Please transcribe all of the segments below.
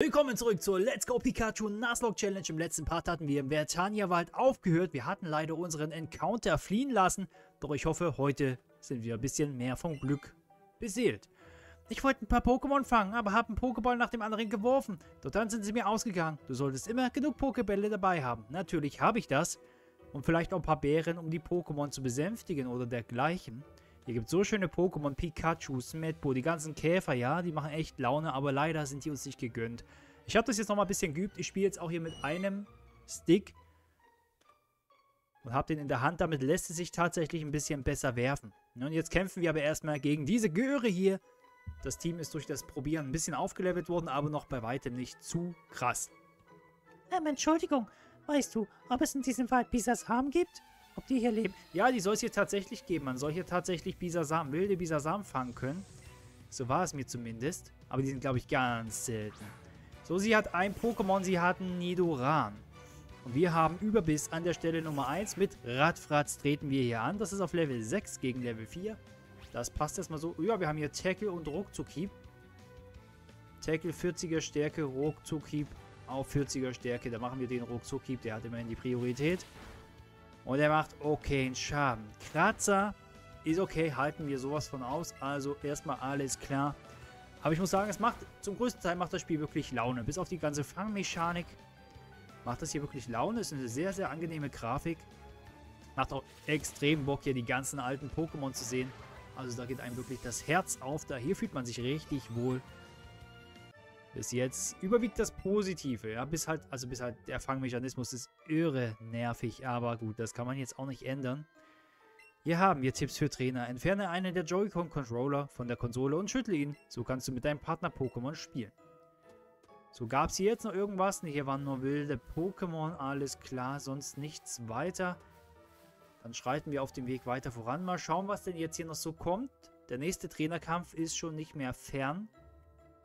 Willkommen zurück zur Let's Go Pikachu Nuzlocke Challenge. Im letzten Part hatten wir im Vertania-Wald aufgehört. Wir hatten leider unseren Encounter fliehen lassen. Doch ich hoffe, heute sind wir ein bisschen mehr vom Glück beseelt. Ich wollte ein paar Pokémon fangen, aber habe einen Pokéball nach dem anderen geworfen. Doch dann sind sie mir ausgegangen. Du solltest immer genug Pokébälle dabei haben. Natürlich habe ich das. Und vielleicht auch ein paar Bären, um die Pokémon zu besänftigen oder dergleichen. Hier gibt es so schöne Pokémon, Pikachu, Smetbo, die ganzen Käfer, ja, die machen echt Laune, aber leider sind die uns nicht gegönnt. Ich habe das jetzt nochmal ein bisschen geübt. Ich spiele jetzt auch hier mit einem Stick und habe den in der Hand. Damit lässt es sich tatsächlich ein bisschen besser werfen. Und jetzt kämpfen wir aber erstmal gegen diese Göre hier. Das Team ist durch das Probieren ein bisschen aufgelevelt worden, aber noch bei weitem nicht zu krass. Ähm, Entschuldigung, weißt du, ob es in diesem Wald Bisasam gibt? Ob die hier leben. Ja, die soll es hier tatsächlich geben. Man soll hier tatsächlich Bisasam, wilde Bisasam fangen können. So war es mir zumindest. Aber die sind, glaube ich, ganz selten. So, sie hat ein Pokémon, sie hat einen Nidoran. Und wir haben Überbiss an der Stelle Nummer 1. Mit Radfratz treten wir hier an. Das ist auf Level 6 gegen Level 4. Das passt erstmal so. Ja, wir haben hier Tackle und Ruckzuckhieb. Tackle 40er Stärke, Ruckzuckhieb auf 40er Stärke. Da machen wir den Ruckzuckhieb, der hat immerhin die Priorität. Und er macht okay einen Schaden. Kratzer ist okay, halten wir sowas von aus. Also erstmal alles klar. Aber ich muss sagen, es macht zum größten Teil macht das Spiel wirklich Laune. Bis auf die ganze Fangmechanik macht das hier wirklich Laune. Ist eine sehr, sehr angenehme Grafik. Macht auch extrem Bock, hier die ganzen alten Pokémon zu sehen. Also da geht einem wirklich das Herz auf. Da hier fühlt man sich richtig wohl. Bis jetzt überwiegt das Positive, ja, bis halt, also bis halt der Fangmechanismus ist irre nervig, aber gut, das kann man jetzt auch nicht ändern. Hier haben wir Tipps für Trainer. Entferne einen der Joy-Con-Controller von der Konsole und schüttle ihn. So kannst du mit deinem Partner-Pokémon spielen. So, gab es hier jetzt noch irgendwas? Ne, hier waren nur wilde Pokémon, alles klar, sonst nichts weiter. Dann schreiten wir auf dem Weg weiter voran. Mal schauen, was denn jetzt hier noch so kommt. Der nächste Trainerkampf ist schon nicht mehr fern.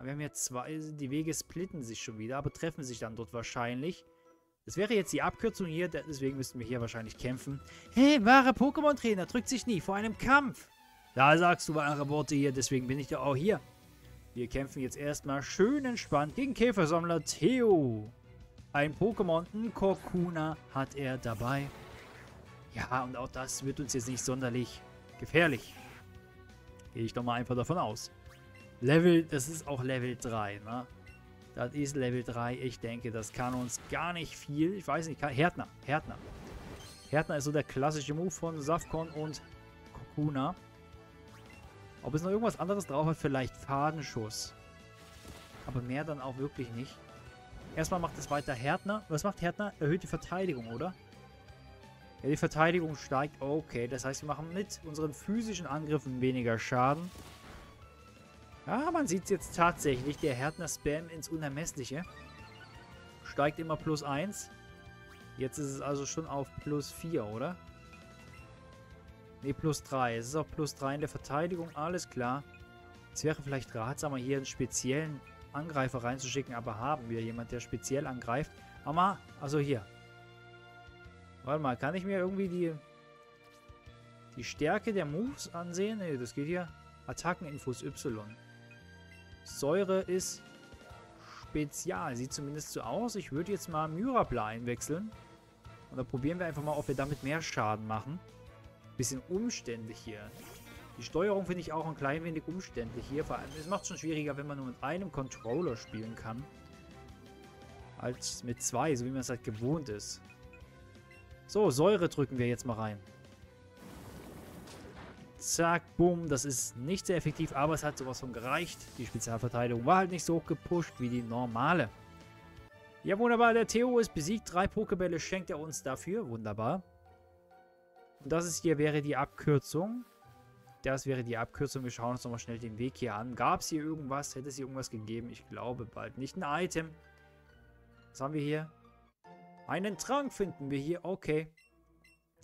Aber wir haben jetzt zwei, die Wege splitten sich schon wieder, aber treffen sich dann dort wahrscheinlich. Das wäre jetzt die Abkürzung hier, deswegen müssten wir hier wahrscheinlich kämpfen. Hey, wahre Pokémon-Trainer drückt sich nie vor einem Kampf. Da sagst du wahre Worte hier, deswegen bin ich ja auch hier. Wir kämpfen jetzt erstmal schön entspannt gegen Käfersammler Theo. Ein Pokémon, ein Korkuna, hat er dabei. Ja, und auch das wird uns jetzt nicht sonderlich gefährlich. Gehe ich doch mal einfach davon aus. Level, das ist auch Level 3, ne? Das ist Level 3. Ich denke, das kann uns gar nicht viel. Ich weiß nicht, kann, Härtner, Härtner. Härtner ist so der klassische Move von Safkon und Kokuna. Ob es noch irgendwas anderes drauf hat, vielleicht Fadenschuss. Aber mehr dann auch wirklich nicht. Erstmal macht es weiter Härtner. Was macht Härtner? Erhöht die Verteidigung, oder? Ja, die Verteidigung steigt. Okay, das heißt, wir machen mit unseren physischen Angriffen weniger Schaden. Ja, man sieht es jetzt tatsächlich. Der Härtner-Spam ins Unermessliche. Steigt immer plus 1. Jetzt ist es also schon auf plus 4, oder? Ne, plus 3. Es ist auf plus 3 in der Verteidigung. Alles klar. Es wäre vielleicht ratsamer, hier einen speziellen Angreifer reinzuschicken. Aber haben wir jemanden, der speziell angreift? Aber, also hier. Warte mal, kann ich mir irgendwie die, die Stärke der Moves ansehen? Ne, das geht hier. Attackeninfos Y. Säure ist Spezial. Sieht zumindest so aus. Ich würde jetzt mal Myrapla einwechseln. Und dann probieren wir einfach mal, ob wir damit mehr Schaden machen. Bisschen umständlich hier. Die Steuerung finde ich auch ein klein wenig umständlich hier. Vor allem, es macht es schon schwieriger, wenn man nur mit einem Controller spielen kann. Als mit zwei, so wie man es halt gewohnt ist. So, Säure drücken wir jetzt mal rein. Zack, bumm. Das ist nicht sehr effektiv, aber es hat sowas von gereicht. Die Spezialverteidigung war halt nicht so hoch gepusht wie die normale. Ja, wunderbar. Der Theo ist besiegt. Drei Pokebälle schenkt er uns dafür. Wunderbar. Und das ist hier wäre die Abkürzung. Das wäre die Abkürzung. Wir schauen uns nochmal schnell den Weg hier an. Gab es hier irgendwas? Hätte es hier irgendwas gegeben? Ich glaube bald nicht. Ein Item. Was haben wir hier? Einen Trank finden wir hier. Okay.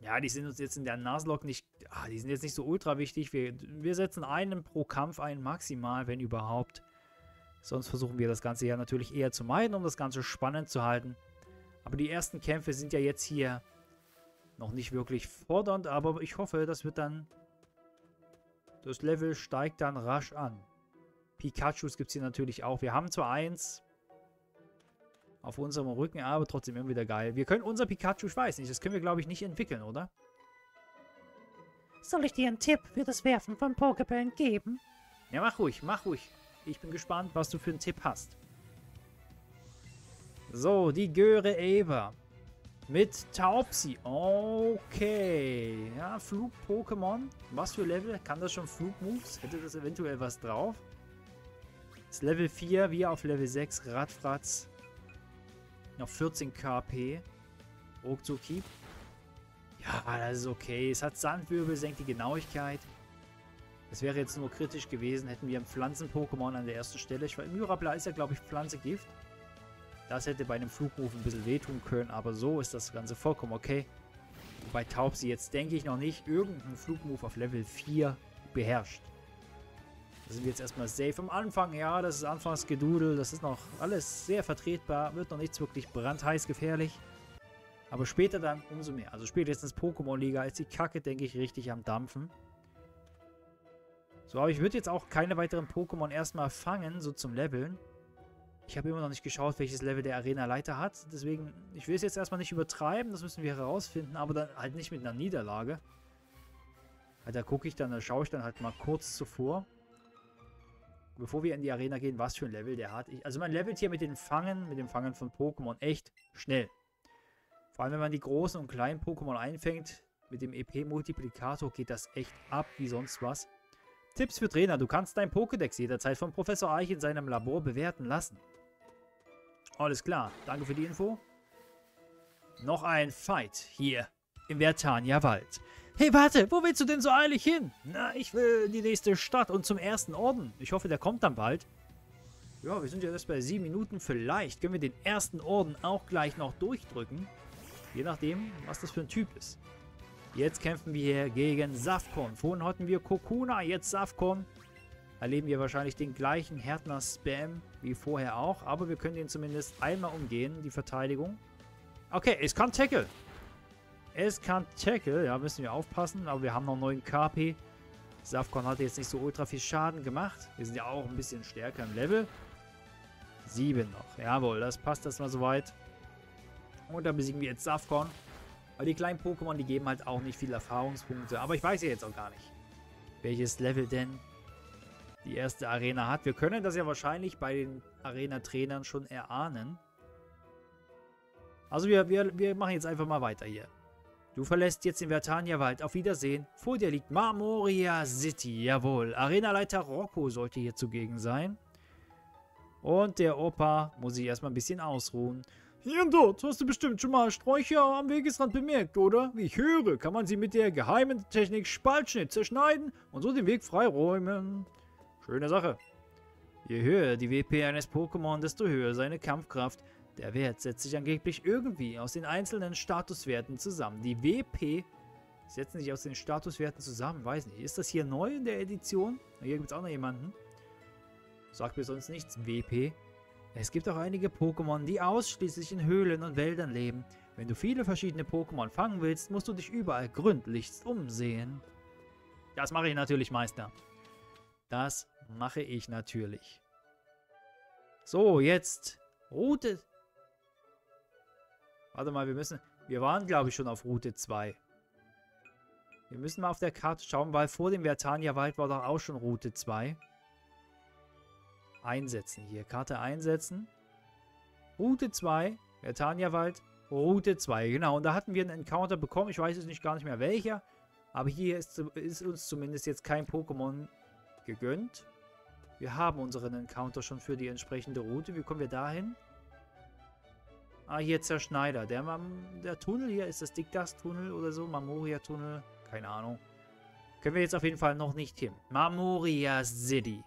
Ja, die sind uns jetzt in der Nuzlocke nicht, ah, die sind jetzt nicht so ultra wichtig. Wir, wir setzen einen pro Kampf ein, maximal, wenn überhaupt. Sonst versuchen wir das Ganze ja natürlich eher zu meiden, um das Ganze spannend zu halten. Aber die ersten Kämpfe sind ja jetzt hier noch nicht wirklich fordernd, aber ich hoffe, das wird dann, das Level steigt dann rasch an. Pikachus gibt es hier natürlich auch. Wir haben zwar eins, auf unserem Rücken, aber trotzdem immer wieder geil. Wir können unser Pikachu, ich weiß nicht, das können wir glaube ich nicht entwickeln, oder? Soll ich dir einen Tipp für das Werfen von Pokebällen geben? Ja, mach ruhig, mach ruhig. Ich bin gespannt, was du für einen Tipp hast. So, die Göre Eva. Mit Taubsi. Okay. Ja, Flug-Pokémon. Was für Level? Kann das schon Flugmoves? Hätte das eventuell was drauf? Das Level 4, wie auf Level 6. Radfratz. Noch 14 KP. Ruckzucki. Ja, das ist okay. Es hat Sandwirbel, senkt die Genauigkeit. Es wäre jetzt nur kritisch gewesen, hätten wir ein Pflanzen-Pokémon an der ersten Stelle. Ich, Myrapla ist ja, glaube ich, Pflanze-Gift. Das hätte bei einem Flugruf ein bisschen wehtun können, aber so ist das Ganze vollkommen okay. Wobei Taubsi jetzt, denke ich, noch nicht irgendeinen Flugmove auf Level 4 beherrscht. Da sind wir jetzt erstmal safe am Anfang. Ja, das ist Anfangsgedudel. Das ist noch alles sehr vertretbar. Wird noch nichts wirklich brandheiß gefährlich. Aber später dann umso mehr. Also spätestens Pokémon-Liga ist die Kacke, denke ich, richtig am Dampfen. So, aber ich würde jetzt auch keine weiteren Pokémon erstmal fangen, so zum Leveln. Ich habe immer noch nicht geschaut, welches Level der Arena-Leiter hat. Deswegen, ich will es jetzt erstmal nicht übertreiben. Das müssen wir herausfinden. Aber dann halt nicht mit einer Niederlage. Halt, da gucke ich dann, da schaue ich dann halt mal kurz zuvor. Bevor wir in die Arena gehen, was für ein Level der hat. Ich, also man levelt hier mit dem Fangen, mit dem Fangen von Pokémon echt schnell. Vor allem, wenn man die großen und kleinen Pokémon einfängt, mit dem EP-Multiplikator geht das echt ab wie sonst was. Tipps für Trainer. Du kannst dein Pokédex jederzeit von Professor Eich in seinem Labor bewerten lassen. Alles klar, danke für die Info. Noch ein Fight hier im Vertania Wald. Hey, warte, wo willst du denn so eilig hin? Na, ich will in die nächste Stadt und zum ersten Orden. Ich hoffe, der kommt dann bald. Ja, wir sind ja erst bei sieben Minuten. Vielleicht können wir den ersten Orden auch gleich noch durchdrücken. Je nachdem, was das für ein Typ ist. Jetzt kämpfen wir hier gegen Safkon. Vorhin hatten wir Kokuna, jetzt Safkon erleben wir wahrscheinlich den gleichen Härtner-Spam wie vorher auch, aber wir können den zumindest einmal umgehen, die Verteidigung. Okay, es kann Tackle. Es kann Tackle, ja, müssen wir aufpassen, aber wir haben noch 9 KP. Safcon hat jetzt nicht so ultra viel Schaden gemacht. Wir sind ja auch ein bisschen stärker im Level. 7 noch, jawohl, das passt erstmal soweit. Und dann besiegen wir jetzt Safcon. Weil die kleinen Pokémon, die geben halt auch nicht viele Erfahrungspunkte. Aber ich weiß ja jetzt auch gar nicht, welches Level denn die erste Arena hat. Wir können das ja wahrscheinlich bei den Arena-Trainern schon erahnen. Also wir, wir, wir machen jetzt einfach mal weiter hier. Du verlässt jetzt den Vertania-Wald. Auf Wiedersehen. Vor dir liegt Marmoria City. Jawohl. Arenaleiter Rocco sollte hier zugegen sein. Und der Opa muss sich erstmal ein bisschen ausruhen. Hier und dort hast du bestimmt schon mal Sträucher am Wegesrand bemerkt, oder? Wie ich höre, kann man sie mit der geheimen Technik Spaltschnitt zerschneiden und so den Weg freiräumen. Schöne Sache. Je höher die WP eines Pokémon, desto höher seine Kampfkraft. Der Wert setzt sich angeblich irgendwie aus den einzelnen Statuswerten zusammen. Die WP setzen sich aus den Statuswerten zusammen. Weiß nicht. Ist das hier neu in der Edition? Hier gibt es auch noch jemanden. Sagt mir sonst nichts. WP. Es gibt auch einige Pokémon, die ausschließlich in Höhlen und Wäldern leben. Wenn du viele verschiedene Pokémon fangen willst, musst du dich überall gründlichst umsehen. Das mache ich natürlich, Meister. Das mache ich natürlich. So, jetzt Route. Warte mal, wir müssen... Wir waren, glaube ich, schon auf Route 2. Wir müssen mal auf der Karte schauen, weil vor dem Vertania-Wald war doch auch schon Route 2. Einsetzen hier. Karte einsetzen. Route 2, Vertania-Wald, Route 2. Genau, und da hatten wir einen Encounter bekommen. Ich weiß jetzt nicht gar nicht mehr welcher. Aber hier ist, ist uns zumindest jetzt kein Pokémon gegönnt. Wir haben unseren Encounter schon für die entsprechende Route. Wie kommen wir dahin? Ah, hier Zerschneider. Der, der Tunnel hier, ist das Diktas-Tunnel oder so? Mamoria-Tunnel? Keine Ahnung. Können wir jetzt auf jeden Fall noch nicht hin. Mamoria City.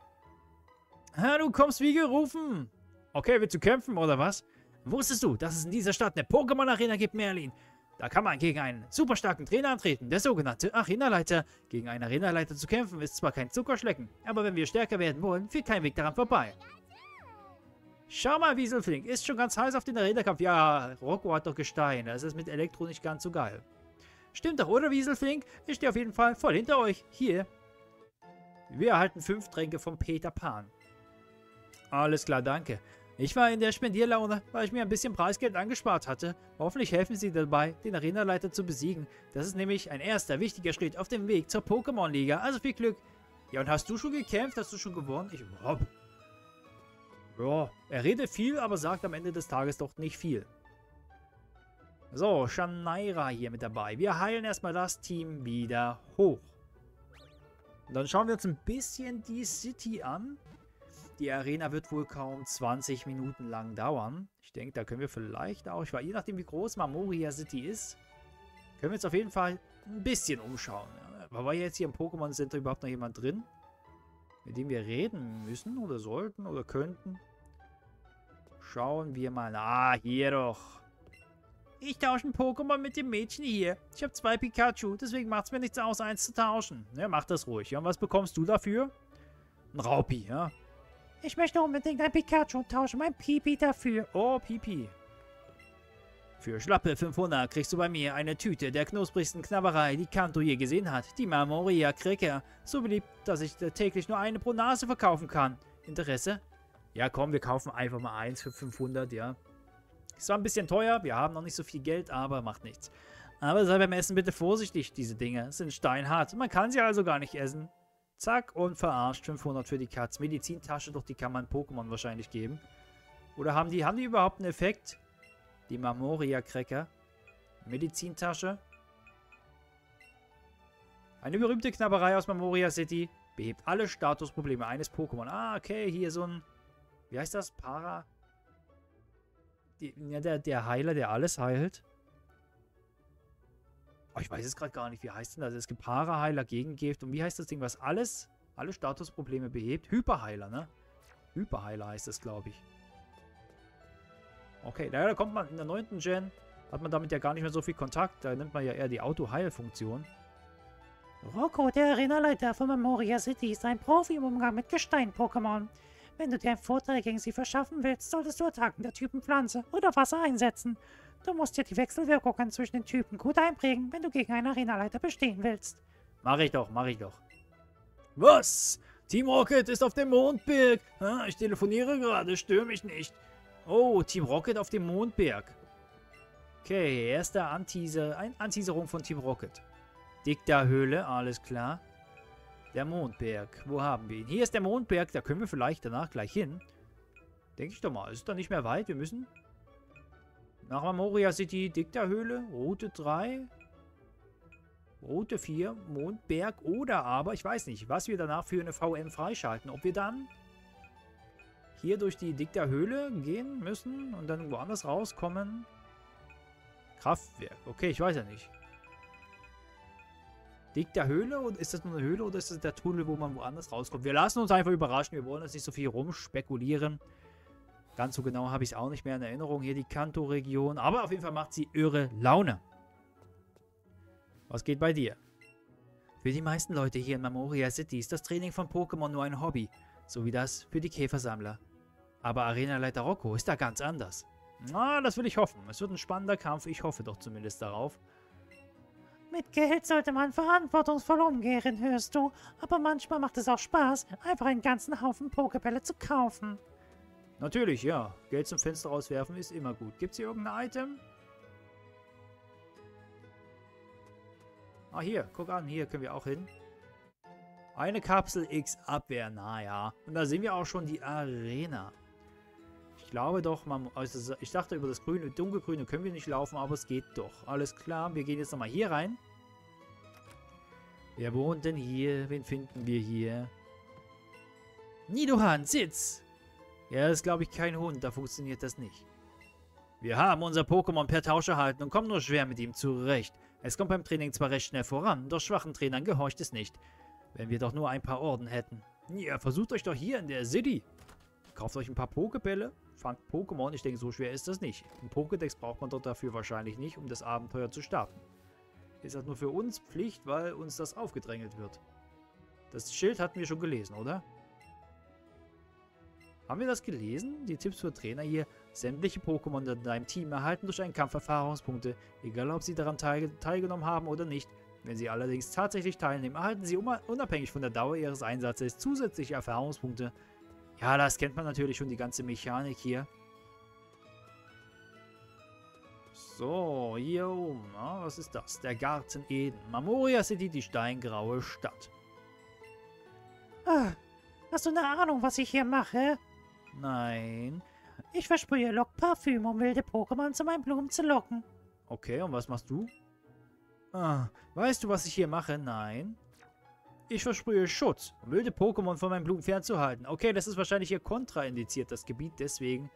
Ha, du kommst wie gerufen. Okay, willst du kämpfen oder was? Wusstest du, dass es in dieser Stadt eine Pokémon-Arena gibt, Merlin? Da kann man gegen einen super starken Trainer antreten, der sogenannte Arenaleiter. Gegen einen Arenaleiter zu kämpfen ist zwar kein Zuckerschlecken, aber wenn wir stärker werden wollen, führt kein Weg daran vorbei. Schau mal, Wieselflink, ist schon ganz heiß auf den Arena-Kampf. Ja, Rocco hat doch Gestein, das ist mit Elektro nicht ganz so geil. Stimmt doch, oder Wieselflink? Ich stehe auf jeden Fall voll hinter euch. Hier. Wir erhalten fünf Tränke von Peter Pan. Alles klar, danke. Ich war in der Spendierlaune, weil ich mir ein bisschen Preisgeld angespart hatte. Hoffentlich helfen Sie dabei, den Arenaleiter zu besiegen. Das ist nämlich ein erster wichtiger Schritt auf dem Weg zur Pokémon-Liga. Also viel Glück. Ja, und hast du schon gekämpft? Hast du schon gewonnen? Ich überhaupt. Ja, er redet viel, aber sagt am Ende des Tages doch nicht viel. So, Shanaira hier mit dabei. Wir heilen erstmal das Team wieder hoch. Und dann schauen wir uns ein bisschen die City an. Die Arena wird wohl kaum 20 Minuten lang dauern. Ich denke, da können wir vielleicht auch, ich weiß, je nachdem wie groß Mamoria City ist, können wir uns auf jeden Fall ein bisschen umschauen. Ja. War jetzt hier im Pokémon Center überhaupt noch jemand drin? Mit dem wir reden müssen oder sollten oder könnten? Schauen wir mal. Ah, hier doch. Ich tausche ein Pokémon mit dem Mädchen hier. Ich habe zwei Pikachu, deswegen macht es mir nichts aus, eins zu tauschen. Ja, mach das ruhig. Ja, und was bekommst du dafür? Ein Raupi, ja. Ich möchte unbedingt ein Pikachu tauschen, mein Pipi dafür. Oh, Pipi. Für schlappe 500 kriegst du bei mir eine Tüte der knusprigsten Knabberei, die Kanto je gesehen hat. Die Marmoria Cracker. So beliebt, dass ich täglich nur eine pro Nase verkaufen kann. Interesse? Ja, komm, wir kaufen einfach mal eins für 500, ja. Ist zwar ein bisschen teuer, wir haben noch nicht so viel Geld, aber macht nichts. Aber sei beim Essen bitte vorsichtig, diese Dinge sind steinhart. Man kann sie also gar nicht essen. Zack und verarscht. 500 für die Katz. Medizintasche, doch die kann man Pokémon wahrscheinlich geben. Oder haben die, haben die überhaupt einen Effekt? Die Marmoria-Cracker. Medizintasche. Eine berühmte Knabberei aus Marmoria City behebt alle Statusprobleme eines Pokémon. Ah, okay, hier so ein... Wie heißt das? Para... Die, ja, der, der Heiler, der alles heilt. Oh, ich weiß es gerade gar nicht. Wie heißt denn das? Es gibt Paraheiler, Gegengift. Und wie heißt das Ding, was alles, alle Statusprobleme behebt? Hyperheiler, ne? Hyperheiler heißt das, glaube ich. Okay, naja, da kommt man in der 9. Gen, hat man damit ja gar nicht mehr so viel Kontakt. Da nimmt man ja eher die Auto-Heil-Funktion. Rocco, der Arenaleiter von Memoria City, ist ein Profi im Umgang mit Gestein-Pokémon. Wenn du dir einen Vorteil gegen sie verschaffen willst, solltest du Attacken der Typen Pflanze oder Wasser einsetzen. Du musst dir die Wechselwirkungen zwischen den Typen gut einprägen, wenn du gegen einen Arenaleiter bestehen willst. Mach ich doch, mach ich doch. Was? Team Rocket ist auf dem Mondberg. Ich telefoniere gerade, stör mich nicht. Oh, Team Rocket auf dem Mondberg. Okay, erste Anteaser, ein Anteaserung von Team Rocket. Dikta-Höhle, alles klar. Der Mondberg, wo haben wir ihn? Hier ist der Mondberg, da können wir vielleicht danach gleich hin. Denke ich doch mal, ist da nicht mehr weit, wir müssen nach Amoria City, Dikta-Höhle, Route 3, Route 4, Mondberg oder aber, ich weiß nicht, was wir danach für eine VM freischalten. Ob wir dann hier durch die Dikta-Höhle gehen müssen und dann woanders rauskommen. Kraftwerk. Okay, ich weiß ja nicht. Dikta-Höhle? Und ist das nur eine Höhle oder ist das der Tunnel, wo man woanders rauskommt? Wir lassen uns einfach überraschen. Wir wollen jetzt nicht so viel rumspekulieren. Ganz so genau habe ich es auch nicht mehr in Erinnerung. Hier die Kanto-Region. Aber auf jeden Fall macht sie irre Laune. Was geht bei dir? Für die meisten Leute hier in Memoria City ist das Training von Pokémon nur ein Hobby. So wie das für die Käfersammler. Aber Arenaleiter Rocco ist da ganz anders. Na, das will ich hoffen. Es wird ein spannender Kampf. Ich hoffe doch zumindest darauf. Mit Geld sollte man verantwortungsvoll umgehen, hörst du. Aber manchmal macht es auch Spaß, einfach einen ganzen Haufen Pokebälle zu kaufen. Natürlich, ja. Geld zum Fenster rauswerfen ist immer gut. Gibt es hier irgendein Item? Ah, hier. Guck an. Hier können wir auch hin. Eine Kapsel X Abwehr. Naja. Und da sehen wir auch schon die Arena. Ich glaube doch, man, also ich dachte über das grüne, dunkelgrüne können wir nicht laufen, aber es geht doch. Alles klar. Wir gehen jetzt nochmal hier rein. Wer wohnt denn hier? Wen finden wir hier? Nidohan, Sitz! Das ist glaube ich kein Hund, da funktioniert das nicht. Wir haben unser Pokémon per Tausch erhalten und kommen nur schwer mit ihm zurecht. Es kommt beim Training zwar recht schnell voran, doch schwachen Trainern gehorcht es nicht. Wenn wir doch nur ein paar Orden hätten. Ja, versucht euch doch hier in der City. Kauft euch ein paar Pokebälle, fangt Pokémon. Ich denke, so schwer ist das nicht. Ein Pokédex braucht man dort dafür wahrscheinlich nicht, um das Abenteuer zu starten. Ist das nur für uns Pflicht, weil uns das aufgedrängelt wird. Das Schild hatten wir schon gelesen, oder? Haben wir das gelesen? Die Tipps für Trainer hier. Sämtliche Pokémon in deinem Team erhalten durch einen Kampf Erfahrungspunkte, egal ob sie daran teil teilgenommen haben oder nicht. Wenn sie allerdings tatsächlich teilnehmen, erhalten sie unabhängig von der Dauer ihres Einsatzes zusätzliche Erfahrungspunkte. Ja, das kennt man natürlich schon, die ganze Mechanik hier. So, hier oben. Na, was ist das? Der Garten Eden. Mamoria City, die steingraue Stadt. Ah, hast du eine Ahnung, was ich hier mache? Nein. Ich versprühe Lockparfüm, um wilde Pokémon zu meinen Blumen zu locken. Okay, und was machst du? Ah, weißt du, was ich hier mache? Nein. Ich versprühe Schutz, um wilde Pokémon von meinen Blumen fernzuhalten. Okay, das ist wahrscheinlich hier kontraindiziert, das Gebiet, deswegen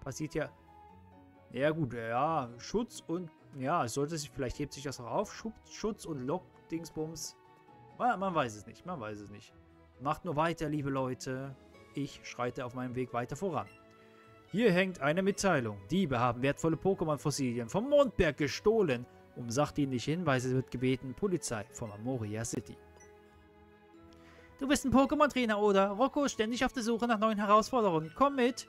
passiert ja... Ja gut, ja, Schutz und... Ja, es sollte sich... Vielleicht hebt sich das auch auf. Schutz, Schutz und Lock-Dingsbums. Man, man weiß es nicht, man weiß es nicht. Macht nur weiter, liebe Leute. Ich schreite auf meinem Weg weiter voran. Hier hängt eine Mitteilung. Diebe haben wertvolle Pokémon-Fossilien vom Mondberg gestohlen. Um sachdienliche Hinweise wird gebeten Polizei von Amoria City. Du bist ein Pokémon-Trainer, oder? Rocco ist ständig auf der Suche nach neuen Herausforderungen. Komm mit!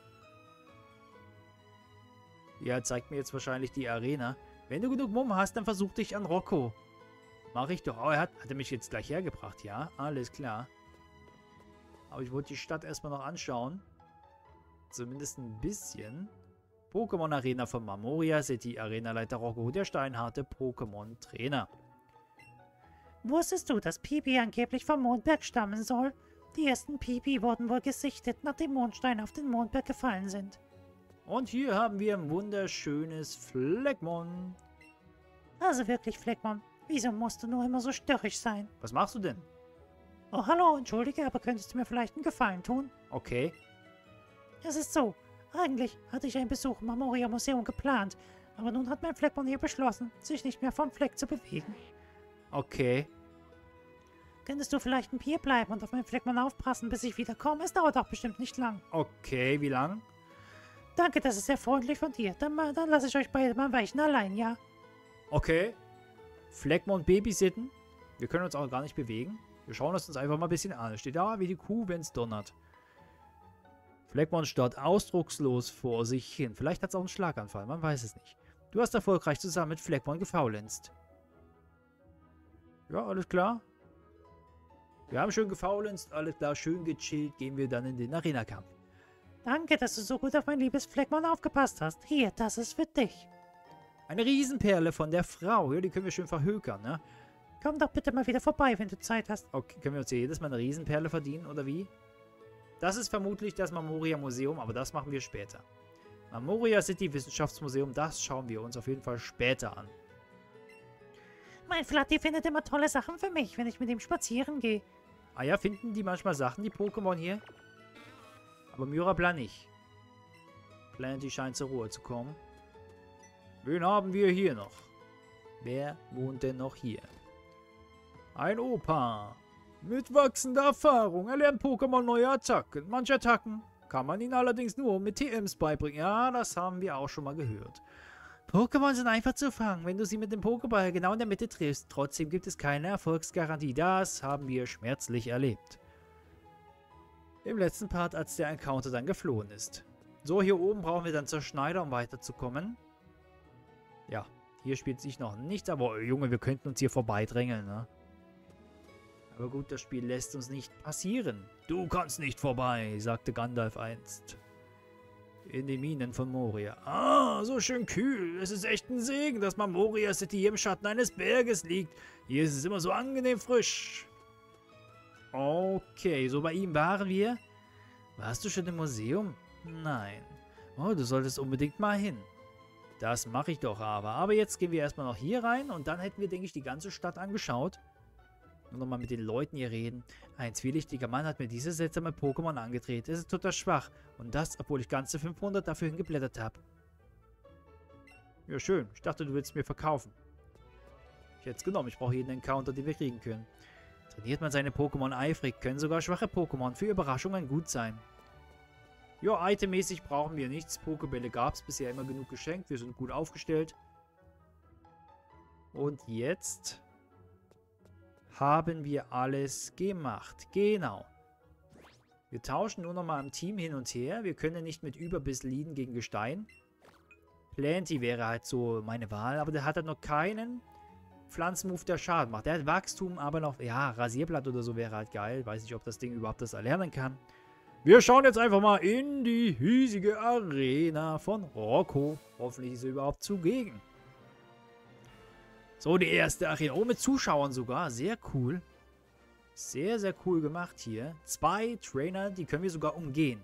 Ja, zeigt mir jetzt wahrscheinlich die Arena. Wenn du genug Mumm hast, dann versuch dich an Rocco. Mach ich doch. Oh, er hat, hat er mich jetzt gleich hergebracht, ja? Alles klar. Aber ich wollte die Stadt erstmal noch anschauen. Zumindest ein bisschen. Pokémon Arena von Mamoria City, Arenaleiter Rocco, der steinharte Pokémon-Trainer. Wusstest du, dass Pipi angeblich vom Mondberg stammen soll? Die ersten Pipi wurden wohl gesichtet, nachdem Mondsteine auf den Mondberg gefallen sind. Und hier haben wir ein wunderschönes Fleckmon. Also wirklich, Fleckmon, wieso musst du nur immer so störrisch sein? Was machst du denn? Oh, hallo, entschuldige, aber könntest du mir vielleicht einen Gefallen tun? Okay. Es ist so, eigentlich hatte ich einen Besuch im Amoria Museum geplant, aber nun hat mein Fleckmon hier beschlossen, sich nicht mehr vom Fleck zu bewegen. Okay. Könntest du vielleicht ein Bier bleiben und auf meinen Fleckmon aufpassen, bis ich wiederkomme? Es dauert doch bestimmt nicht lang. Okay, wie lang? Danke, das ist sehr freundlich von dir. Dann, mal- dann lasse ich euch beide mal weichen allein, ja? Okay. Fleckmon babysitten. Wir können uns auch gar nicht bewegen. Wir schauen es uns einfach mal ein bisschen an. Es steht da wie die Kuh, wenn es donnert. Fleckmon starrt ausdruckslos vor sich hin. Vielleicht hat es auch einen Schlaganfall, man weiß es nicht. Du hast erfolgreich zusammen mit Fleckmon gefaulenzt. Ja, alles klar. Wir haben schön gefaulenzt, alles klar, schön gechillt. Gehen wir dann in den Arena-Kampf. Danke, dass du so gut auf mein liebes Fleckmon aufgepasst hast. Hier, das ist für dich. Eine Riesenperle von der Frau. Ja, die können wir schön verhökern, ne? Komm doch bitte mal wieder vorbei, wenn du Zeit hast. Okay, können wir uns hier jedes Mal eine Riesenperle verdienen, oder wie? Das ist vermutlich das Mamoria Museum, aber das machen wir später. Mamoria City Wissenschaftsmuseum, das schauen wir uns auf jeden Fall später an. Mein Flatti findet immer tolle Sachen für mich, wenn ich mit ihm spazieren gehe. Ah ja, finden die manchmal Sachen, die Pokémon hier? Aber Myrabla nicht. Planty scheint zur Ruhe zu kommen. Wen haben wir hier noch? Wer wohnt denn noch hier? Ein Opa. Mit wachsender Erfahrung erlernt Pokémon neue Attacken. Manche Attacken kann man ihnen allerdings nur mit TMs beibringen. Ja, das haben wir auch schon mal gehört. Pokémon sind einfach zu fangen, wenn du sie mit dem Pokéball genau in der Mitte triffst. Trotzdem gibt es keine Erfolgsgarantie. Das haben wir schmerzlich erlebt. Im letzten Part, als der Encounter dann geflohen ist. So, hier oben brauchen wir dann zur Schneider, um weiterzukommen. Ja, hier spielt sich noch nichts, aber äh, Junge, wir könnten uns hier vorbeidrängeln, ne? Aber gut, das Spiel lässt uns nicht passieren. Du kannst nicht vorbei, sagte Gandalf einst. In den Minen von Moria. Ah, so schön kühl. Es ist echt ein Segen, dass man Moria City hier im Schatten eines Berges liegt. Hier ist es immer so angenehm frisch. Okay, so bei ihm waren wir. Warst du schon im Museum? Nein. Oh, du solltest unbedingt mal hin. Das mache ich doch aber. Aber jetzt gehen wir erstmal noch hier rein und dann hätten wir, denke ich, die ganze Stadt angeschaut. Und nochmal mit den Leuten hier reden. Ein zwielichtiger Mann hat mir diese seltsame Pokémon angedreht. Es ist total schwach. Und das, obwohl ich ganze 500 dafür hingeblättert habe. Ja, schön. Ich dachte, du willst mir verkaufen. Ich hätte es genommen. Ich brauche jeden Encounter, den wir kriegen können. Trainiert man seine Pokémon eifrig, können sogar schwache Pokémon für Überraschungen gut sein. Ja, itemmäßig brauchen wir nichts. Pokebälle gab es bisher immer genug geschenkt. Wir sind gut aufgestellt. Und jetzt haben wir alles gemacht. Genau. Wir tauschen nur noch mal im Team hin und her. Wir können nicht mit Überbiss leaden gegen Gestein. Planty wäre halt so meine Wahl, aber der hat halt noch keinen Pflanzenmove, der Schaden macht. Der hat Wachstum, aber noch, ja, Rasierblatt oder so wäre halt geil. Weiß nicht, ob das Ding überhaupt das erlernen kann. Wir schauen jetzt einfach mal in die hiesige Arena von Rocco. Hoffentlich ist er überhaupt zugegen. So, die erste Arena. Oh, mit Zuschauern sogar. Sehr cool. Sehr, sehr cool gemacht hier. Zwei Trainer, die können wir sogar umgehen.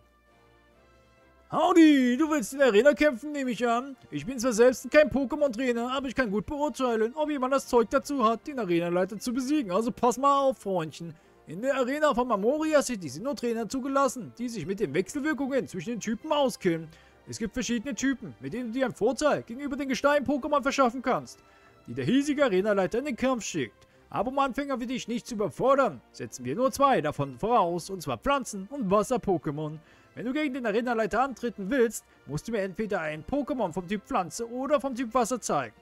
Howdy, du willst in der Arena kämpfen, nehme ich an. Ich bin zwar selbst kein Pokémon-Trainer, aber ich kann gut beurteilen, ob jemand das Zeug dazu hat, den Arenaleiter zu besiegen. Also pass mal auf, Freundchen. In der Arena von Mamoria City sind nur Trainer zugelassen, die sich mit den Wechselwirkungen zwischen den Typen auskennen. Es gibt verschiedene Typen, mit denen du dir einen Vorteil gegenüber den Gestein-Pokémon verschaffen kannst, die der hiesige Arenaleiter in den Kampf schickt. Aber um Anfänger wie dich nicht zu überfordern, setzen wir nur zwei davon voraus, und zwar Pflanzen- und Wasser-Pokémon. Wenn du gegen den Arenaleiter antreten willst, musst du mir entweder ein Pokémon vom Typ Pflanze oder vom Typ Wasser zeigen.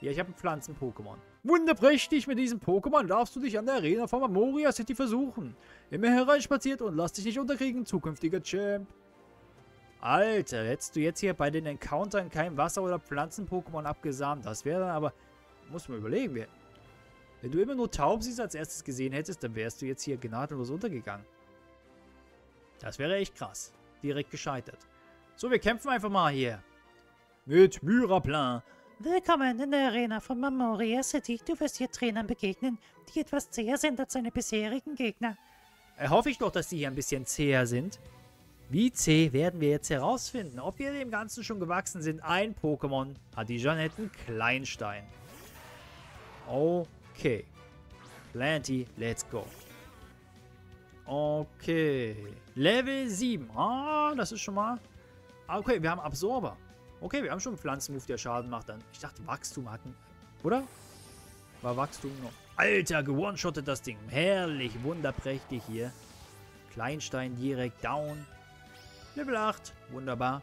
Ja, ich habe ein Pflanzen-Pokémon. Wunderprächtig, mit diesem Pokémon darfst du dich an der Arena von Mamoria City versuchen. Immer hereinspaziert und lass dich nicht unterkriegen, zukünftiger Champ. Alter, hättest du jetzt hier bei den Encountern kein Wasser- oder Pflanzen-Pokémon abgesamt, das wäre dann aber... Muss man überlegen, wenn du immer nur Taubsis als erstes gesehen hättest, dann wärst du jetzt hier gnadenlos untergegangen. Das wäre echt krass. Direkt gescheitert. So, wir kämpfen einfach mal hier. Mit Myraplan. Willkommen in der Arena von Mamoria City. Du wirst hier Trainern begegnen, die etwas zäher sind als deine bisherigen Gegner. Äh, hoffe ich doch, dass die hier ein bisschen zäher sind. Wie zäh werden wir jetzt herausfinden, ob wir dem Ganzen schon gewachsen sind. Ein Pokémon hat die Jeanette Kleinstein. Okay. Planty, let's go. Okay. Level 7. Ah, das ist schon mal... Ah, okay, wir haben Absorber. Okay, wir haben schon einen Pflanzenmove, der Schaden macht. Dann. Ich dachte, Wachstum hatten... Oder? War Wachstum noch... Alter, gewone-shottet das Ding. Herrlich, wunderprächtig hier. Kleinstein direkt down. Level 8. Wunderbar.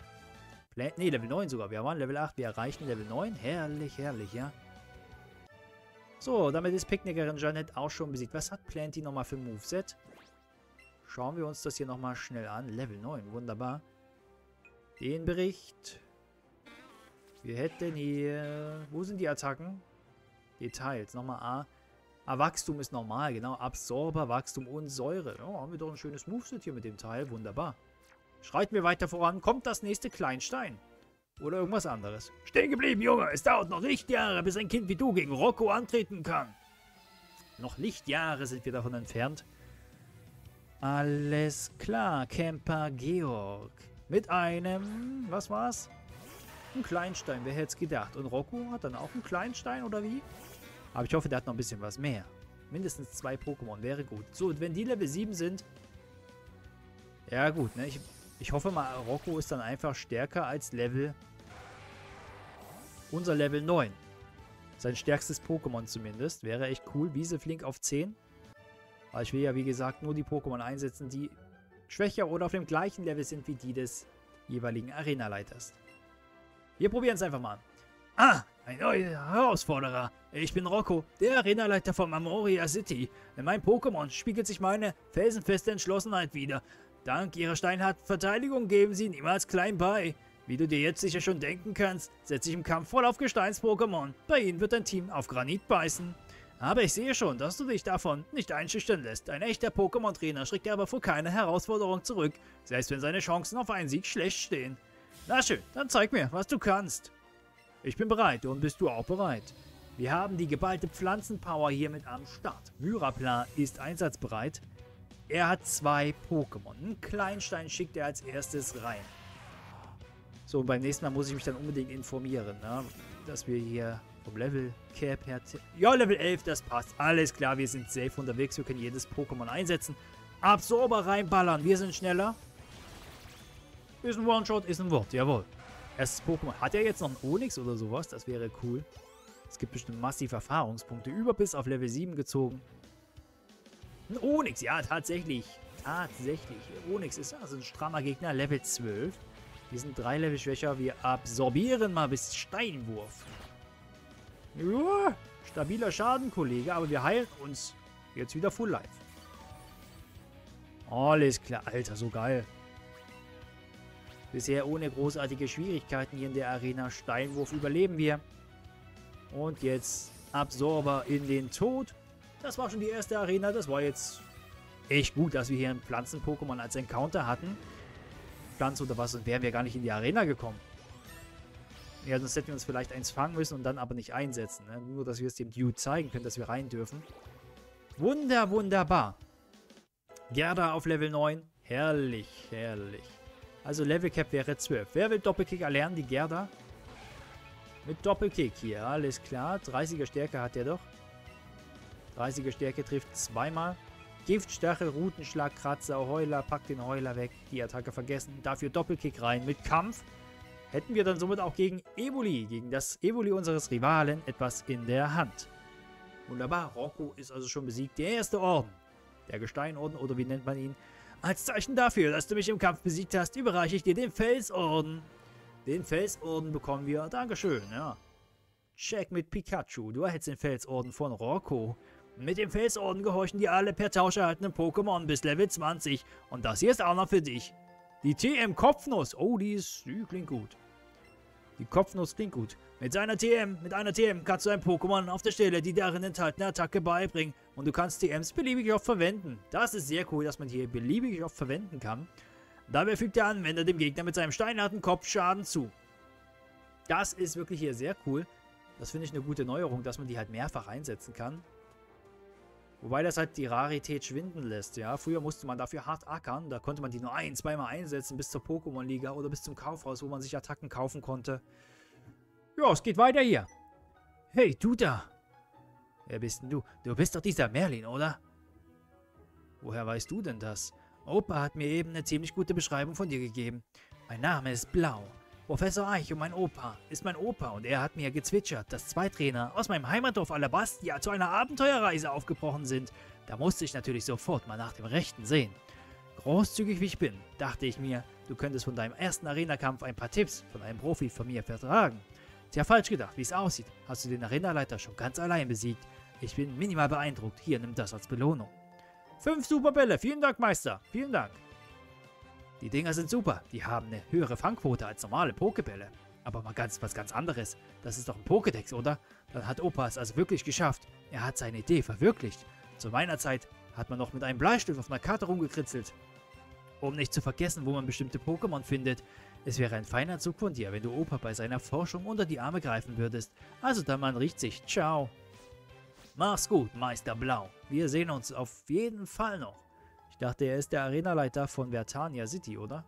Nee, Level 9 sogar. Wir waren Level 8. Wir erreichen Level 9. Herrlich, herrlich, ja. So, damit ist Picknickerin Janet auch schon besiegt. Was hat Planty nochmal für Moveset? Schauen wir uns das hier nochmal schnell an. Level 9, wunderbar. Den Bericht. Wir hätten hier... Wo sind die Attacken? Details, nochmal A. Ah, Wachstum ist normal, genau. Absorber, Wachstum und Säure. Oh, haben wir doch ein schönes Moveset hier mit dem Teil. Wunderbar. Schreiten wir weiter voran. Kommt das nächste Kleinstein. Oder irgendwas anderes. Stehen geblieben, Junge. Es dauert noch Lichtjahre, bis ein Kind wie du gegen Rocco antreten kann. Noch Lichtjahre sind wir davon entfernt. Alles klar, Camper Georg. Mit einem, was war's? Ein Kleinstein, wer hätte es gedacht. Und Rocco hat dann auch einen Kleinstein, oder wie? Aber ich hoffe, der hat noch ein bisschen was mehr. Mindestens zwei Pokémon, wäre gut. So, und wenn die Level 7 sind... Ja gut, ne? Ich, ich hoffe mal, Rocco ist dann einfach stärker als Level... Unser Level 9. Sein stärkstes Pokémon zumindest. Wäre echt cool. Wieseflink auf 10. Aber ich will ja, wie gesagt, nur die Pokémon einsetzen, die schwächer oder auf dem gleichen Level sind wie die des jeweiligen Arenaleiters. Wir probieren es einfach mal. Ah, ein neuer Herausforderer. Ich bin Rocco, der Arenaleiter von Mamoria City. In meinem Pokémon spiegelt sich meine felsenfeste Entschlossenheit wieder. Dank ihrer steinharten Verteidigung geben sie niemals klein bei. Wie du dir jetzt sicher schon denken kannst, setze ich im Kampf voll auf Gesteins-Pokémon. Bei ihnen wird dein Team auf Granit beißen. Aber ich sehe schon, dass du dich davon nicht einschüchtern lässt. Ein echter Pokémon-Trainer schreckt aber vor keine Herausforderung zurück, selbst wenn seine Chancen auf einen Sieg schlecht stehen. Na schön, dann zeig mir, was du kannst. Ich bin bereit und bist du auch bereit? Wir haben die geballte Pflanzenpower hier mit am Start. Myraplan ist einsatzbereit. Er hat zwei Pokémon. Einen Kleinstein schickt er als erstes rein. So, beim nächsten Mal muss ich mich dann unbedingt informieren, ne? dass wir hier vom Level Cap her... Ja, Level 11, das passt. Alles klar, wir sind safe unterwegs. Wir können jedes Pokémon einsetzen. Absorber reinballern. Wir sind schneller. Ist ein One-Shot, ist ein Wort. Jawohl. Erstes Pokémon. Hat er jetzt noch einen Onyx oder sowas? Das wäre cool. Es gibt bestimmt massiv Erfahrungspunkte. Über bis auf Level 7 gezogen. Ein Onyx, ja, tatsächlich. Tatsächlich. Onyx ist also ein strammer Gegner. Level 12. Wir sind drei Level schwächer. Wir absorbieren mal bis Steinwurf. Ja, stabiler Schaden, Kollege. Aber wir heilen uns jetzt wieder Full Life. Alles klar. Alter, so geil. Bisher ohne großartige Schwierigkeiten hier in der Arena. Steinwurf überleben wir. Und jetzt Absorber in den Tod. Das war schon die erste Arena. Das war jetzt echt gut, dass wir hier ein Pflanzen-Pokémon als Encounter hatten. Pflanze oder was, sonst wären wir gar nicht in die Arena gekommen. Ja, sonst hätten wir uns vielleicht eins fangen müssen und dann aber nicht einsetzen. Ne? Nur, dass wir es dem Dude zeigen können, dass wir rein dürfen. Wunder, wunderbar. Gerda auf Level 9. Herrlich, herrlich. Also Level Cap wäre 12. Wer will Doppelkick erlernen? Die Gerda. Mit Doppelkick hier, alles klar. 30er Stärke hat er doch. 30er Stärke trifft zweimal. Giftstachel, Rutenschlag, Kratzer, Heuler, packt den Heuler weg. Die Attacke vergessen. Dafür Doppelkick rein mit Kampf. Hätten wir dann somit auch gegen Evoli, gegen das Evoli unseres Rivalen, etwas in der Hand. Wunderbar, Rocco ist also schon besiegt. Der erste Orden. Der Gesteinorden, oder wie nennt man ihn? Als Zeichen dafür, dass du mich im Kampf besiegt hast, überreiche ich dir den Felsorden. Den Felsorden bekommen wir. Dankeschön, ja. Check mit Pikachu. Du erhältst den Felsorden von Rocco. Mit dem Felsorden gehorchen dir alle per Tausch erhaltenen Pokémon bis Level 20. Und das hier ist auch noch für dich. Die TM Kopfnuss. Oh, die ist, die klingt gut. Die Kopfnuss klingt gut. Mit seiner TM, mit einer TM kannst du ein Pokémon auf der Stelle die darin enthaltene Attacke beibringen. Und du kannst TMs beliebig oft verwenden. Das ist sehr cool, dass man hier beliebig oft verwenden kann. Dabei fügt der Anwender dem Gegner mit seinem steinharten Kopf Schaden zu. Das ist wirklich hier sehr cool. Das finde ich eine gute Neuerung, dass man die halt mehrfach einsetzen kann. Wobei das halt die Rarität schwinden lässt, ja. Früher musste man dafür hart ackern. Da konnte man die nur ein-, zweimal einsetzen bis zur Pokémon-Liga oder bis zum Kaufhaus, wo man sich Attacken kaufen konnte. Ja, es geht weiter hier. Hey, du da. Wer bist denn du? Du bist doch dieser Merlin, oder? Woher weißt du denn das? Opa hat mir eben eine ziemlich gute Beschreibung von dir gegeben. Mein Name ist Blau. Professor Eich und mein Opa ist mein Opa und er hat mir gezwitschert, dass zwei Trainer aus meinem Heimatdorf Alabastia zu einer Abenteuerreise aufgebrochen sind. Da musste ich natürlich sofort mal nach dem Rechten sehen. Großzügig wie ich bin, dachte ich mir, du könntest von deinem ersten Arena-Kampf ein paar Tipps von einem Profi von mir vertragen. Tja, falsch gedacht, wie es aussieht, hast du den Arenaleiter schon ganz allein besiegt. Ich bin minimal beeindruckt, hier nimm das als Belohnung. Fünf Superbälle, vielen Dank, Meister, vielen Dank. Die Dinger sind super, die haben eine höhere Fangquote als normale Pokebälle. Aber mal ganz was ganz anderes. Das ist doch ein Pokédex, oder? Dann hat Opa es also wirklich geschafft. Er hat seine Idee verwirklicht. Zu meiner Zeit hat man noch mit einem Bleistift auf einer Karte rumgekritzelt. Um nicht zu vergessen, wo man bestimmte Pokémon findet. Es wäre ein feiner Zug von dir, wenn du Opa bei seiner Forschung unter die Arme greifen würdest. Also der Mann riecht sich. Ciao. Mach's gut, Meister Blau. Wir sehen uns auf jeden Fall noch. Dachte, er ist der Arenaleiter von Vertania City, oder?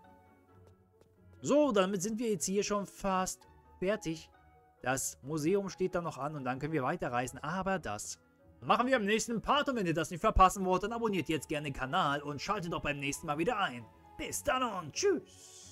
So, damit sind wir jetzt hier schon fast fertig. Das Museum steht da noch an und dann können wir weiterreisen. Aber das machen wir im nächsten Part. Und wenn ihr das nicht verpassen wollt, dann abonniert jetzt gerne den Kanal und schaltet doch beim nächsten Mal wieder ein. Bis dann und tschüss.